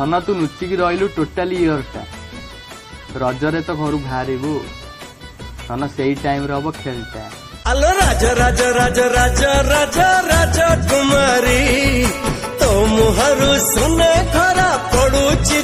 ଧନ ତୁ ଲୁଚିକି ରହିଲୁ ଟୋଟାଲି ଇୟରଟା ରଜରେ ତ ଘରୁ ବାହାରିବୁ। ଧନ ସେଇ ଟାଇମରେ ହବ ଖେଳଟା। ଆଲୋ ରାଜ ରାଜ ରାଜ ରାଜ ରାଜ ରାଜ କୁମାରୀ। ତୋ ମୁହଁରୁ ସୁନେ ଖରା ପଡୁଛି